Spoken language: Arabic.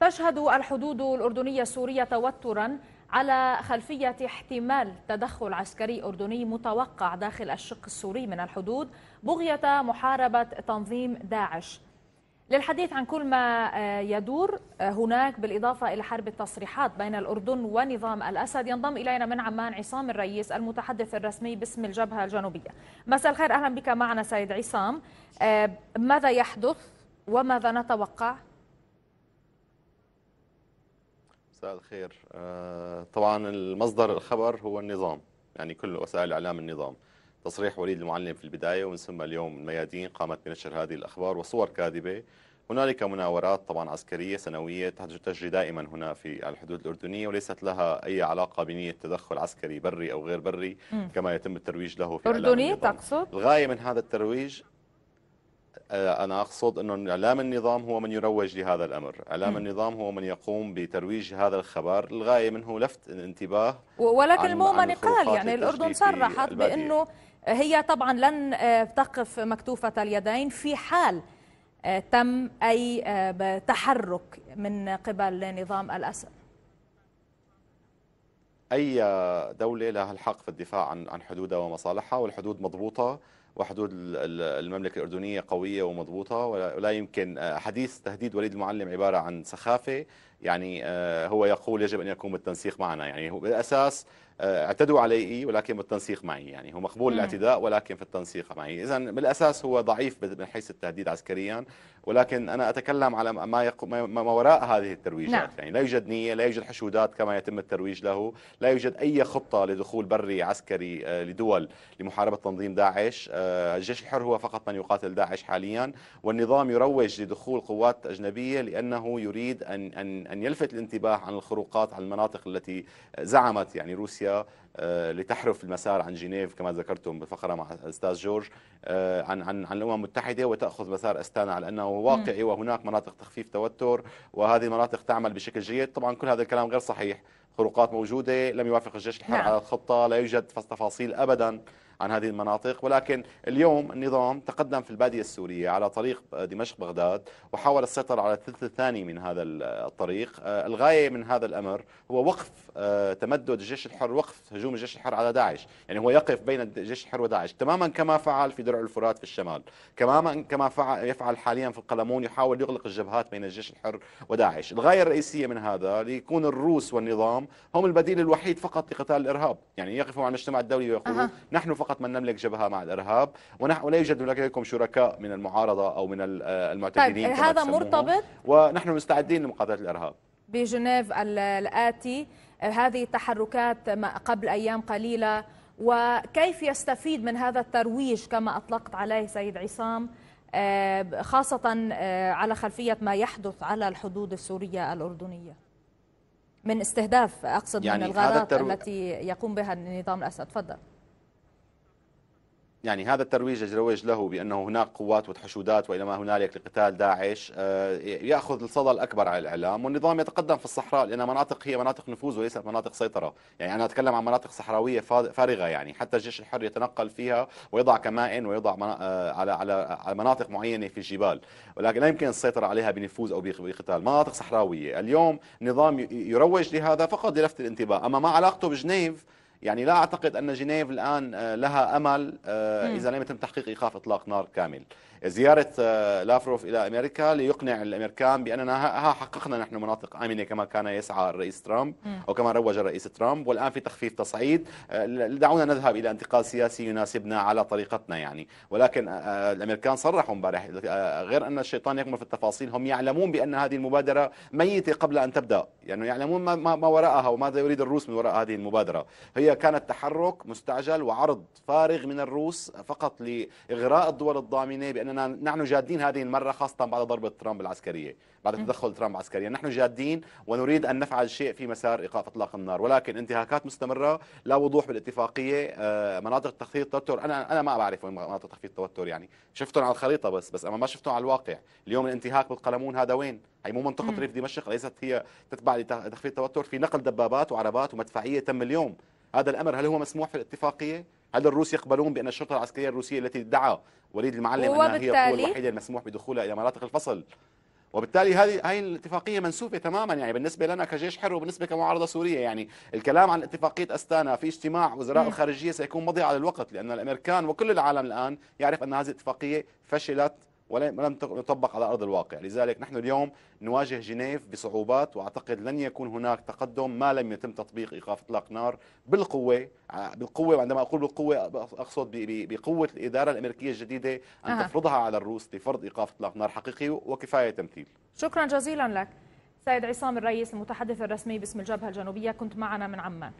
تشهد الحدود الأردنية السورية توترا على خلفية احتمال تدخل عسكري أردني متوقع داخل الشق السوري من الحدود بغية محاربة تنظيم داعش. للحديث عن كل ما يدور هناك بالإضافة إلى حرب التصريحات بين الأردن ونظام الأسد ينضم إلينا من عمان عصام الرئيس المتحدث الرسمي باسم الجبهة الجنوبية. مساء الخير أهلا بك معنا سيد عصام. ماذا يحدث وماذا نتوقع؟ مساء الخير. آه، طبعا المصدر الخبر هو النظام يعني كل وسائل إعلام النظام. تصريح وليد المعلم في البداية ومن ثم اليوم الميادين قامت بنشر هذه الأخبار وصور كاذبة. هنالك مناورات طبعا عسكرية سنوية تجري دائما هنا في الحدود الأردنية وليست لها أي علاقة بنية تدخل عسكري بري أو غير بري كما يتم الترويج له في أردني تقصد؟ الغاية من هذا الترويج أنا أقصد أن إعلام النظام هو من يروج لهذا الأمر. إعلام النظام هو من يقوم بترويج هذا الخبر الغاية منه لفت الانتباه ولكن المؤمن قال يعني الأردن صرحت بأنه هي طبعا لن آه، تقف مكتوفة اليدين في حال آه، تم أي تحرك من قبل نظام الأسد. أي دولة لها الحق في الدفاع عن عن حدودها ومصالحها والحدود مضبوطة وحدود المملكة الأردنية قوية ومضبوطة ولا يمكن آه، حديث تهديد وليد المعلم عبارة عن سخافة. يعني آه، هو يقول يجب أن يكون بالتنسيق معنا. يعني هو بالأساس آه، اعتدوا علي ولكن بالتنسيق معي. يعني هو مقبول مم. الاعتداء ولكن في التنسيق معي. اذا بالأساس هو ضعيف من حيث التهديد عسكريا. ولكن أنا أتكلم على ما, يق... ما وراء هذه الترويجات. نعم. يعني لا يوجد نية لا يوجد حشودات كما يتم الترويج له. لا يوجد أي خطة لدخول بري عسكري لدول لمحاربة تنظيم داعش. الجيش الحر هو فقط من يقاتل داعش حاليا والنظام يروج لدخول قوات أجنبية لأنه يريد ان ان أن يلفت الانتباه عن الخروقات على المناطق التي زعمت يعني روسيا آه، لتحرف المسار عن جنيف كما ذكرتم بفقرة مع الاستاذ جورج آه، عن عن عن الأمم المتحدة وتأخذ مسار أستانا على أنه واقعي وهناك مناطق تخفيف توتر وهذه المناطق تعمل بشكل جيد طبعا كل هذا الكلام غير صحيح خروقات موجودة لم يوافق الجيش الحر نعم. على الخطة لا يوجد تفاصيل ابدا عن هذه المناطق ولكن اليوم النظام تقدم في البادية السورية على طريق دمشق بغداد وحاول السيطرة على الثلث الثاني من هذا الطريق. آه، الغاية من هذا الأمر هو وقف آه، تمدد الجيش الحر وقف هجوم الجيش الحر على داعش. يعني هو يقف بين الجيش الحر وداعش تماما كما فعل في درع الفرات في الشمال. تماما كما فعل يفعل حاليا في القلمون يحاول يغلق الجبهات بين الجيش الحر وداعش. الغاية الرئيسية من هذا ليكون الروس والنظام هم البديل الوحيد فقط لقتال الإرهاب. يعني يقفوا مع المجتمع الدولي ويقولوا أه. نحن فقط من نملك جبهة مع الإرهاب ولا يوجد لديكم شركاء من المعارضة أو من المعتدلين طيب هذا مرتبط؟ ونحن مستعدين لمقاتلة الإرهاب. بجنيف الآتي هذه التحركات قبل أيام قليلة وكيف يستفيد من هذا الترويج كما أطلقت عليه سيد عصام آه، خاصة آه، على خلفية ما يحدث على الحدود السورية الأردنية؟ من استهداف أقصد يعني من الغارات الترو... التي يقوم بها النظام الأسد. تفضل. يعني هذا الترويج يروج له بأنه هناك قوات وتحشودات وإلى ما هنالك لقتال داعش آه، يأخذ الصدى الأكبر على الإعلام والنظام يتقدم في الصحراء لأن مناطق هي مناطق نفوذ وليست مناطق سيطرة. يعني أنا أتكلم عن مناطق صحراوية فارغة يعني حتى الجيش الحر يتنقل فيها ويضع كمائن ويضع آه، على على على مناطق معينة في الجبال ولكن لا يمكن السيطرة عليها بنفوذ أو بقتال. مناطق صحراوية. اليوم نظام يروج لهذا فقط للفت الانتباه. أما ما علاقته بجنيف يعني لا أعتقد أن جنيف الآن آه، لها أمل آه، إذا لم يتم تحقيق إيقاف إطلاق نار كامل. زيارة آه، لافروف إلى أمريكا ليقنع الأمريكان بأننا ها حققنا نحن مناطق آمنة كما كان يسعى الرئيس ترامب أو كما روج الرئيس ترامب. والآن في تخفيف تصعيد. آه، دعونا نذهب إلى انتقال سياسي يناسبنا على طريقتنا يعني. ولكن آه، الأمريكان صرحوا امبارح غير أن الشيطان يكمن في التفاصيل هم يعلمون بأن هذه المبادرة ميتة قبل أن تبدأ. يعني يعلمون ما وراءها وماذا يريد الروس من وراء هذه المبادرة. هي كانت تحرك مستعجل وعرض فارغ من الروس فقط لإغراء الدول الضامنة بأننا اننا نحن جادين هذه المرة خاصة بعد ضربة ترامب العسكرية بعد تدخل ترامب عسكريا نحن جادين ونريد أن نفعل شيء في مسار إيقاف إطلاق النار. ولكن انتهاكات مستمرة لا وضوح بالاتفاقية. آه، مناطق تخفيض التوتر أنا أنا ما بعرف وين مناطق تخفيض التوتر يعني. شفتهم على الخريطة بس بس أما ما شفتهم على الواقع. اليوم الانتهاك بالقلمون هذا وين؟ هي مو منطقة ريف دمشق ليست هي تتبع لتخفيض التوتر في نقل دبابات وعربات ومدفعية تم اليوم. هذا الأمر هل هو مسموح في الاتفاقية؟ هل الروس يقبلون بأن الشرطة العسكرية الروسية التي ادعى وليد المعلم أنها هي القوة الوحيدة المسموح بدخولها إلى مناطق الفصل؟ وبالتالي هذه هاي الاتفاقية منسوبة تماما يعني بالنسبة لنا كجيش حر وبالنسبة كمعارضة سورية يعني الكلام عن اتفاقية أستانا في اجتماع وزراء الخارجية سيكون مضيع على الوقت لأن الأمريكان وكل العالم الآن يعرف أن هذه الاتفاقية فشلت ولم تطبق على أرض الواقع، لذلك نحن اليوم نواجه جنيف بصعوبات وأعتقد لن يكون هناك تقدم ما لم يتم تطبيق إيقاف إطلاق نار بالقوة بالقوة وعندما أقول بالقوة أقصد بقوة الإدارة الأمريكية الجديدة أن أه. تفرضها على الروس لفرض إيقاف إطلاق نار حقيقي وكفاية تمثيل. شكرا جزيلا لك. سيد عصام الرئيس المتحدث الرسمي باسم الجبهة الجنوبية كنت معنا من عمان.